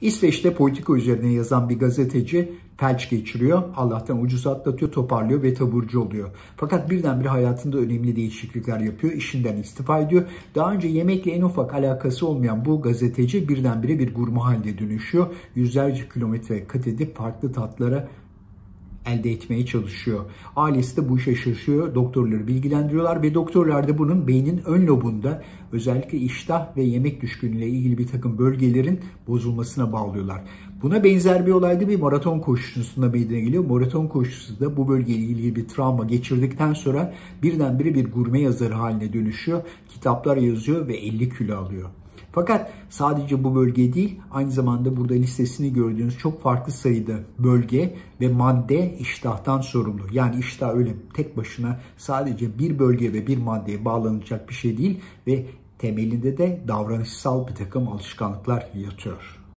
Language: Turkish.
İsveç'te politika üzerine yazan bir gazeteci felç geçiriyor. Allah'tan ucuz atlatıyor, toparlıyor ve taburcu oluyor. Fakat birdenbire hayatında önemli değişiklikler yapıyor. İşinden istifa ediyor. Daha önce yemekle en ufak alakası olmayan bu gazeteci birdenbire bir gurme haline dönüşüyor. Yüzlerce kilometre kat edip farklı tatlara elde etmeye çalışıyor. Ailesi de bu işe şaşırıyor. Doktorları bilgilendiriyorlar ve doktorlar da bunun beynin ön lobunda özellikle iştah ve yemek düşkünlüğüyle ilgili bir takım bölgelerin bozulmasına bağlıyorlar. Buna benzer bir olayda bir maraton koşusunda meydana geliyor. Maraton koşusunda bu bölgeyle ilgili bir travma geçirdikten sonra birdenbire bir gurme yazarı haline dönüşüyor. Kitaplar yazıyor ve 50 kilo alıyor. Fakat sadece bu bölge değil, aynı zamanda burada listesini gördüğünüz çok farklı sayıda bölge ve madde iştahtan sorumlu. Yani iştah öyle tek başına sadece bir bölge ve bir maddeye bağlanacak bir şey değil ve temelinde de davranışsal bir takım alışkanlıklar yatıyor.